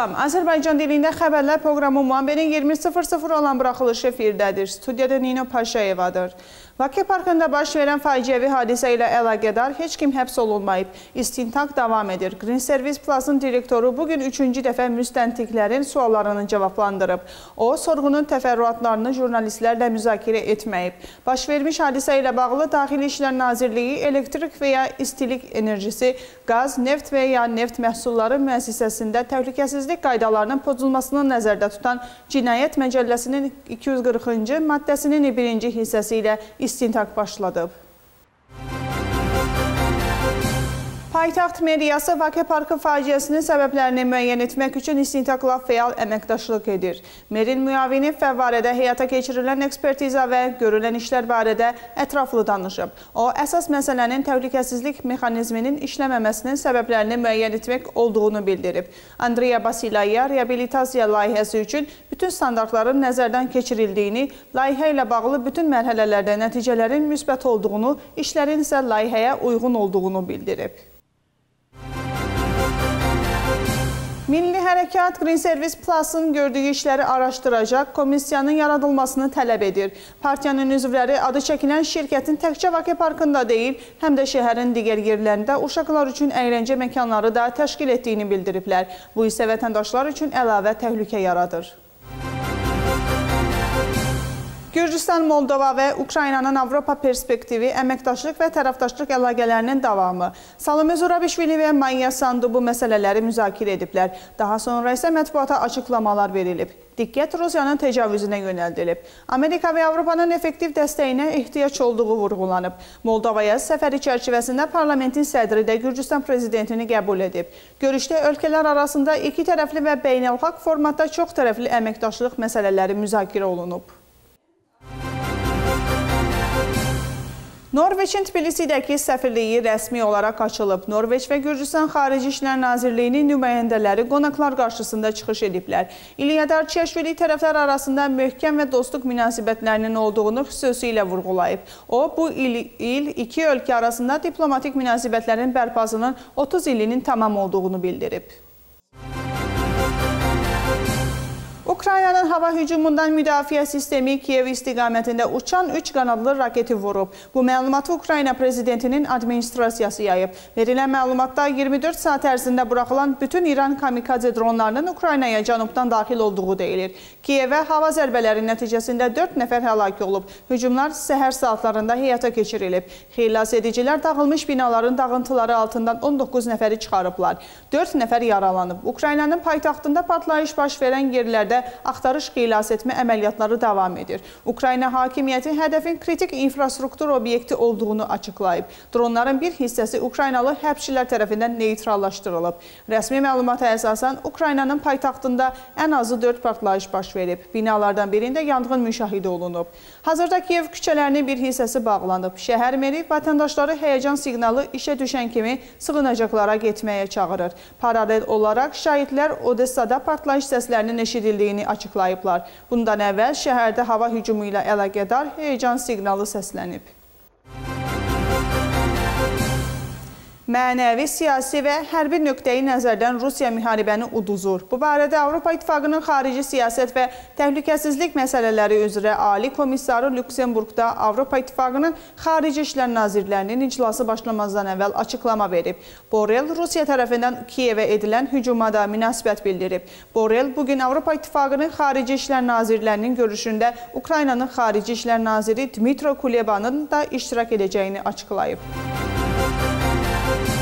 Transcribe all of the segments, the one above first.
Salam, Azərbaycan dilində xəbərlər proqramı Muamberin 20.00 olan buraxılışı efirdədir. Studiyada Nino Paşayevadır. Bakı Parkında baş verən faciəvi hadisə ilə əlaqədar heç kim həbs olunmayıb. İstintaq davam edir. Green Service Plus-ın direktoru bugün üçüncü dəfə müstəntiqlərin suallarını cavablandırıb. O, sorğunun təfərrüatlarını jurnalistlərlə müzakirə etməyib. Baş vermiş hadisə ilə bağlı Daxili İşlər Nazirliyi elektrik və ya istilik enerjisi, qaz, neft və ya neft məhsulları müəssisəsində təhlükəsizlik qaydalarının pozulmasını nəzərdə tutan Cinayət Məcəlləsinin 240-cı maddəsinin birinci hissəsi ilə istintaq başladıb. Paytaxt meriyası Vakə Parkı faciəsinin səbəblərini müəyyən etmək üçün istintaqla fəal əməkdaşlıq edir. Merin müavini fəvvarədə həyata keçirilən ekspertiza və görülən işlər barədə ətraflı danışıb. O, əsas məsələnin təhlükəsizlik mexanizminin işləməməsinin səbəblərini müəyyən etmək olduğunu bildirib. Andreya Basilaya reabilitasiya layihəsi üçün bütün standartların nəzərdən keçirildiyini, layihə ilə bağlı bütün mərhələlərdə nəticələrin müsbət olduğunu, işlərin isə layihəyə uyğun olduğunu bildirib. Milli Hərəkat Green Service Plus-ın gördüyü işləri araşdıracaq, komissiyanın yaradılmasını tələb edir. Partiyanın üzvləri adı çəkilən şirkətin təkcə Vakı Parkında deyil, həm də şəhərin digər yerlərində uşaqlar üçün əyləncə məkanları da təşkil etdiyini bildiriblər. Bu isə vətəndaşlar üçün əlavə təhlükə yaradır. Gürcüstan, Moldova və Ukraynanın Avropa perspektivi, əməkdaşlıq və tərəfdaşlıq əlaqələrinin davamı. Salome Zurabişvili və Maya Sandu bu məsələləri müzakirə ediblər. Daha sonra isə mətbuata açıqlamalar verilib. Diqqət Rusiyanın təcavüzünə yönəldilib. Amerika və Avropanın effektiv dəstəyinə ehtiyac olduğu vurğulanıb. Moldovaya səfəri çərçivəsində parlamentin sədri də Gürcüstan prezidentini qəbul edib. Görüşdə ölkələr arasında iki tərəfli və beynəlxalq formatda çox tərəfli əməkdaşlıq məsələləri müzakirə olunub. Norveçin Tbilisidəki səfirliyi rəsmi olaraq açılıb. Norveç və Gürcüstan Xarici İşlər Nazirliyinin nümayəndələri qonaqlar qarşısında çıxış ediblər. İlyadar Çeşvili tərəflər arasında möhkəm və dostluq münasibətlərinin olduğunu xüsusilə vurğulayıb. O, bu il, il iki ölkə arasında diplomatik münasibətlərin bərpasının 30 ilinin tamam olduğunu bildirib. Ukraynanın hava hücumundan müdafiə sistemi Kiyev istiqamətində uçan 3 qanadlı raketi vurub. Bu məlumatı Ukrayna prezidentinin administrasiyası yayıb. Verilən məlumatda 24 saat ərzində buraxılan bütün İran kamikadze dronlarının Ukraynaya cənubdan daxil olduğu deyilir. Kiyevə hava zərbələri nəticəsində 4 nəfər həlak olub. Hücumlar səhər saatlarında həyata keçirilib. Xilas edicilər dağılmış binaların dağıntıları altından 19 nəfəri çıxarıblar. 4 nəfər yaralanıb. Ukraynanın paytaxtında partlayış baş verən yerlərdə axtarış xilas etmə əməliyyatları davam edir. Ukrayna hakimiyyəti hədəfin kritik infrastruktur obyekti olduğunu açıqlayıb. Dronların bir hissəsi Ukraynalı hərbçilər tərəfindən neytrallaşdırılıb. Rəsmi məlumata əsasən Ukraynanın paytaxtında ən azı 4 partlayış baş verib. Binalardan birində yanğın müşahidə olunub. Hazırda Kiyev küçələrinin bir hissəsi bağlanıb. Şəhər meri vətəndaşları həyəcan siqnalı işə düşən kimi sığınacaqlara getməyə çağırır. Paralel olaraq şahidlər Odessada partlayış səslərinin eşidildiyini edildiyini açıqlayıblar. Bundan əvvəl şəhərdə hava hücumu ilə əlaqədar heyecan siqnalı səslənib. Mənəvi, siyasi və hərbi nöqteyi nəzərdən Rusiya müharibəni uduzur. Bu barədə Avropa İttifaqının xarici siyasət və təhlükəsizlik məsələləri üzrə Ali Komissarı Lüksemburqda Avropa İttifaqının Xarici İşlər Nazirlərinin iclası başlamazdan əvvəl açıqlama verib. Borrell Rusiya tərəfindən Kiyevə edilən hücuma da münasibət bildirib. Borrell bugün Avropa İttifaqının Xarici İşlər Nazirlərinin görüşündə Ukraynanın Xarici İşlər Naziri Dmitro Kulebanın da iştirak edəcəyini açıqlayıb. Thank you.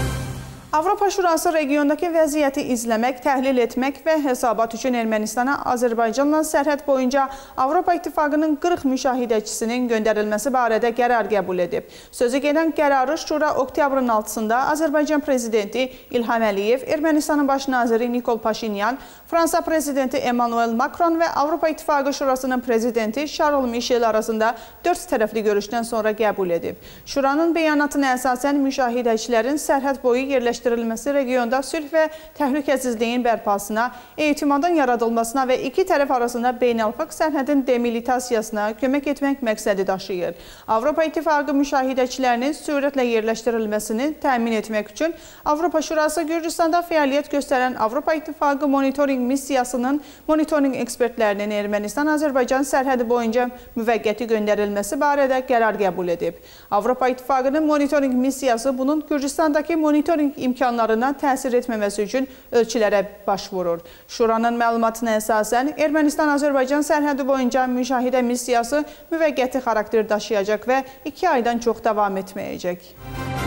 Avropa Şurası regiondakı vəziyyəti izləmək, təhlil etmək və hesabat üçün Ermənistana Azərbaycanla sərhəd boyunca Avropa İttifaqının 40 müşahidəçisinin göndərilməsi barədə qərar qəbul edib. Sözü gedən qərarı Şura oktyabrın 6-sında Azərbaycan prezidenti İlham Əliyev, Ermənistanın baş naziri Nikol Paşinyan, Fransa prezidenti Emmanuel Macron və Avropa İttifaqı Şurasının prezidenti Charles Michel arasında 4 tərəfli görüşdən sonra qəbul edib. Şuranın bəyanatına əsasən müşahidəçilərin sərhəd boyu yerləşdirilməsi yerləşdirilməsi regionda sülh və təhlükəsizliyin bərpasına, etimadın yaradılmasına və iki tərəf arasında beynəlxalq sərhədin demilitasiyasına kömək etmək məqsədi daşıyır. Avropa İttifaqı müşahidəçilərinin sürətlə yerləşdirilməsini təmin etmək üçün Avropa Şurası Gürcüstanda fəaliyyət göstərən Avropa İttifaqı monitorinq missiyasının monitorinq ekspertlərinin Ermənistan-Azərbaycan sərhədi boyunca müvəqqəti göndərilməsi barədə qərar qəbul edib. Avropa İttifaqının monitorinq missiyası bunun Gürcüstandakı monitorinq imkanlarına təsir etməməsi üçün ölçülərə baş vurur. Şuranın məlumatına əsasən Ermənistan-Azərbaycan sərhədi boyunca müşahidə missiyası müvəqqəti xarakter daşıyacaq və iki aydan çox davam etməyəcək.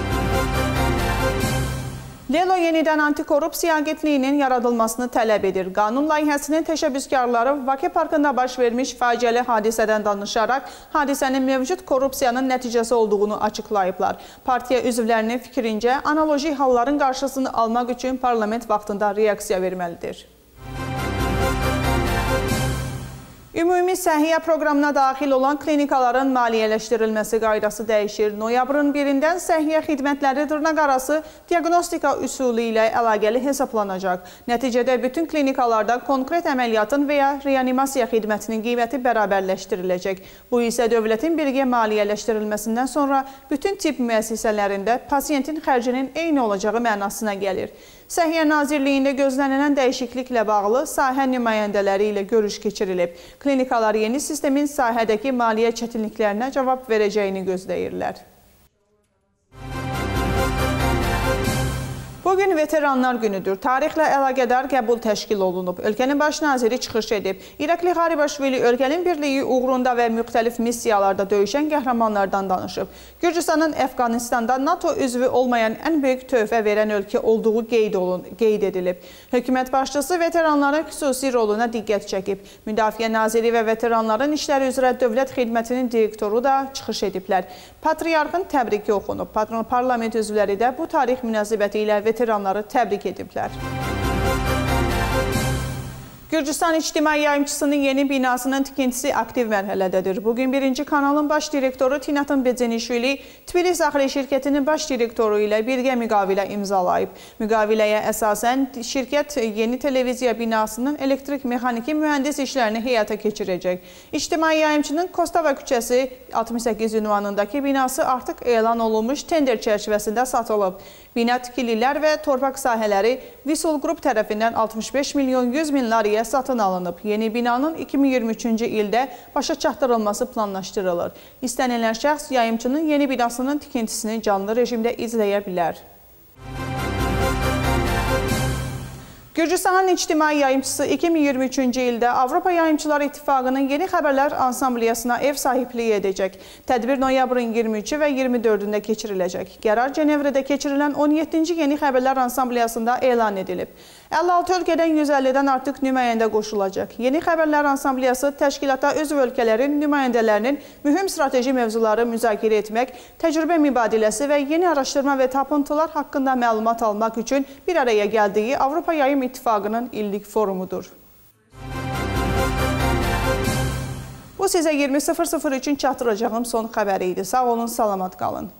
Lelo yenidən antikorrupsiya agentliyinin yaradılmasını tələb edir. Qanun layihəsinin təşəbbüskarları Vake Parkında baş vermiş faciəli hadisədən danışaraq hadisənin mövcud korrupsiyanın nəticəsi olduğunu açıqlayıblar. Partiya üzvlərinin fikrincə analoji halların qarşısını almaq üçün parlament vaxtında reaksiya verməlidir. Ümumi səhiyyə proqramına daxil olan klinikaların maliyyələşdirilməsi qaydası dəyişir. Noyabrın 1-dən səhiyyə xidmətləri dırnaqarası diagnostika üsulu ilə əlaqəli hesablanacaq. Nəticədə bütün klinikalarda konkret əməliyyatın və ya reanimasiya xidmətinin qiyməti bərabərləşdiriləcək. Bu isə dövlətin birgə maliyyələşdirilməsindən sonra bütün tip müəssisələrində pasiyentin xərcinin eyni olacağı mənasına gəlir. Səhiyyə Nazirliyində gözlənilən dəyişikliklə bağlı sahə nümayəndələri ilə görüş keçirilib. Klinikalar yeni sistemin sahədəki maliyyə çətinliklərinə cavab verəcəyini gözləyirlər. Bugün Veteranlar günüdür. Tarixlə əlaqədar qəbul təşkil olunub. Ölkənin baş naziri çıxış edib. İraqli Xaribaşvili ölkənin birliyi uğrunda və müxtəlif missiyalarda döyüşən qəhrəmanlardan danışıb. Gürcüstanın Əfqanistanda NATO üzvü olmayan ən böyük töhfə verən ölkə olduğu qeyd, olun, qeyd edilib. Hökumət başçısı veteranların xüsusi roluna diqqət çəkib. Müdafiə naziri və veteranların işləri üzrə dövlət xidmətinin direktoru da çıxış ediblər. Patriarxın təbriki oxunub. Parlament üzvləri də bu tarix münasibəti ilə veteranları təbrik ediblər. Gürcüstan İctimai Yayımçısının yeni binasının tikintisi aktiv mərhələdədir. Bugün birinci kanalın baş direktoru Tinatın Becenişvili Tbilisi Daxili Şirkətinin baş direktoru ilə birgə müqavilə imzalayıb. Müqaviləyə əsasən şirkət yeni televiziya binasının elektrik mexaniki mühəndis işlərini həyata keçirəcək. İctimai Yayımçının Kostava küçəsi 68 ünvanındakı binası artıq elan olunmuş tender çərçivəsində satılıb. Bina tikililər və torpaq sahələri Visul Qrup tərəfindən 65 milyon 100 min lariyə satın alınıb. Yeni binanın 2023-cü ildə başa çatdırılması planlaşdırılır. İstənilən şəxs yayımçının yeni binasının tikintisini canlı rejimdə izləyə bilər. Gürcüstanın ictimai yayımçısı 2023-cü ildə Avropa Yayımçılar İttifaqının yeni xəbərlər ansambliyasına ev sahibliyi edəcək. Tədbir noyabrın 23-cü və 24-də keçiriləcək. Qərar Cenevrədə keçirilən 17-ci yeni xəbərlər ansambliyasında elan edilib. 56 ölkədən 150-dən artıq nümayəndə qoşulacaq. Yeni xəbərlər ansambliyası təşkilata özv ölkələrin nümayəndələrinin mühüm strateji mövzuları müzakirə etmək, təcrübə mübadiləsi və yeni araşdırma və tapıntılar haqqında məlumat almaq üçün bir araya gəldiyi Avropa Yayım İttifaqının illik forumudur. Bu sizə 20.00 üçün çatdıracağım son xəbəri idi. Sağ olun, salamat qalın.